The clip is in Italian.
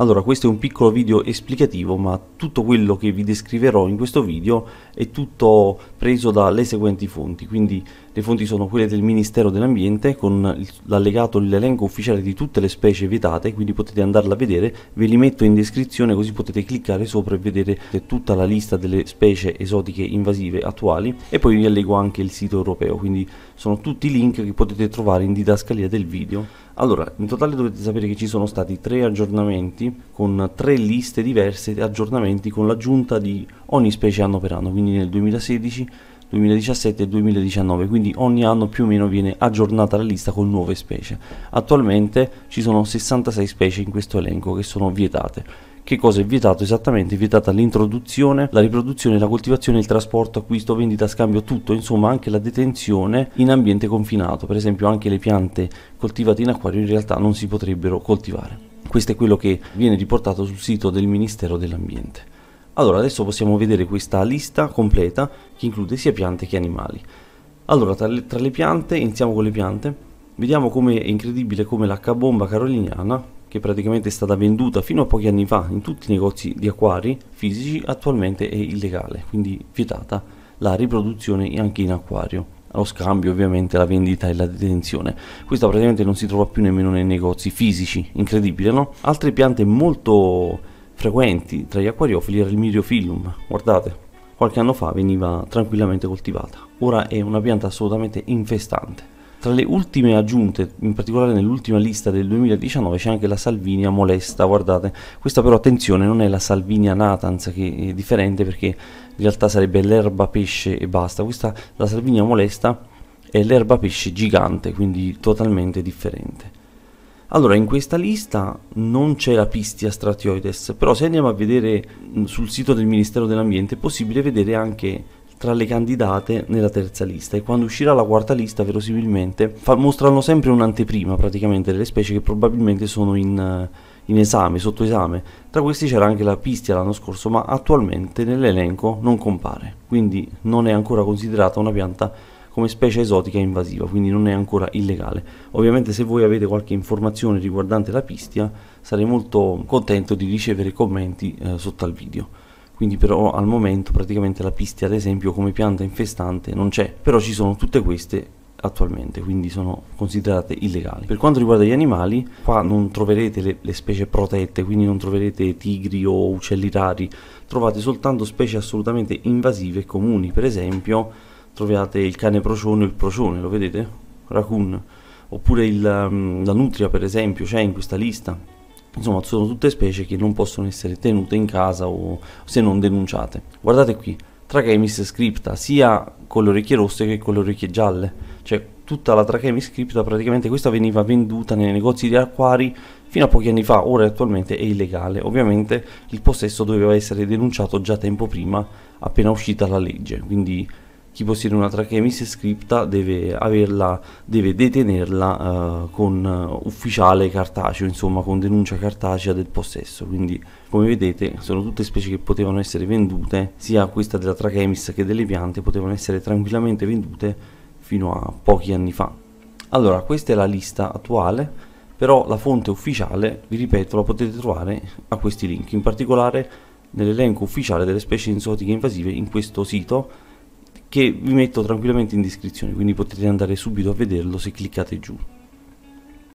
Allora, questo è un piccolo video esplicativo, ma tutto quello che vi descriverò in questo video è tutto preso dalle seguenti fonti, quindi le fonti sono quelle del Ministero dell'Ambiente con l'allegato l'elenco ufficiale di tutte le specie vietate, quindi potete andarla a vedere, ve li metto in descrizione così potete cliccare sopra e vedere tutta la lista delle specie esotiche invasive attuali. E poi vi allego anche il sito europeo, quindi sono tutti link che potete trovare in didascalia del video allora, in totale dovete sapere che ci sono stati tre aggiornamenti con tre liste diverse di aggiornamenti con l'aggiunta di ogni specie anno per anno, quindi nel 2016, 2017 e 2019, quindi ogni anno più o meno viene aggiornata la lista con nuove specie. Attualmente ci sono 66 specie in questo elenco che sono vietate che cosa è vietato esattamente? È vietata l'introduzione, la riproduzione, la coltivazione, il trasporto, acquisto, vendita, scambio, tutto, insomma anche la detenzione in ambiente confinato, per esempio anche le piante coltivate in acquario in realtà non si potrebbero coltivare. Questo è quello che viene riportato sul sito del Ministero dell'Ambiente. Allora adesso possiamo vedere questa lista completa che include sia piante che animali. Allora tra le, tra le piante, iniziamo con le piante, vediamo come è incredibile come l'H-bomba caroliniana che praticamente è stata venduta fino a pochi anni fa in tutti i negozi di acquari fisici, attualmente è illegale, quindi vietata la riproduzione anche in acquario. Allo scambio ovviamente la vendita e la detenzione. Questa praticamente non si trova più nemmeno nei negozi fisici, incredibile no? Altre piante molto frequenti tra gli acquariofili era il Myriophyllum, guardate, qualche anno fa veniva tranquillamente coltivata, ora è una pianta assolutamente infestante. Tra le ultime aggiunte, in particolare nell'ultima lista del 2019, c'è anche la Salvinia molesta, guardate, questa però attenzione non è la Salvinia natans che è differente perché in realtà sarebbe l'erba pesce e basta, questa la Salvinia molesta è l'erba pesce gigante, quindi totalmente differente. Allora, in questa lista non c'è la Pistia stratioides, però se andiamo a vedere sul sito del Ministero dell'Ambiente è possibile vedere anche tra le candidate nella terza lista e quando uscirà la quarta lista verosimilmente fa, mostrano sempre un'anteprima praticamente delle specie che probabilmente sono in, in esame, sotto esame. Tra questi c'era anche la pistia l'anno scorso ma attualmente nell'elenco non compare, quindi non è ancora considerata una pianta come specie esotica invasiva, quindi non è ancora illegale. Ovviamente se voi avete qualche informazione riguardante la pistia sarei molto contento di ricevere commenti eh, sotto al video quindi però al momento praticamente la pistia ad esempio come pianta infestante non c'è, però ci sono tutte queste attualmente, quindi sono considerate illegali. Per quanto riguarda gli animali, qua non troverete le, le, specie protette, quindi non troverete tigri o uccelli rari, trovate soltanto specie assolutamente invasive e comuni, per esempio trovate il cane procione o il procione, lo vedete? Raccoon, oppure il, um, la nutria per esempio c'è in questa lista, Insomma, sono tutte specie che non possono essere tenute in casa o se non denunciate. Guardate qui, Trachemis scripta sia con le orecchie rosse che con le orecchie gialle. Cioè, tutta la Trachemis scripta praticamente questa veniva venduta nei negozi di acquari fino a pochi anni fa, ora attualmente è illegale. Ovviamente il possesso doveva essere denunciato già tempo prima, appena uscita la legge, quindi chi possiede una Trachemis scripta deve, averla, deve detenerla uh, con uh, ufficiale cartaceo, insomma con denuncia cartacea del possesso. Quindi come vedete sono tutte specie che potevano essere vendute, sia questa della Trachemis che delle piante, potevano essere tranquillamente vendute fino a pochi anni fa. Allora questa è la lista attuale, però la fonte ufficiale, vi ripeto, la potete trovare a questi link, in particolare nell'elenco ufficiale delle specie esotiche invasive in questo sito che vi metto tranquillamente in descrizione, quindi potete andare subito a vederlo se cliccate giù.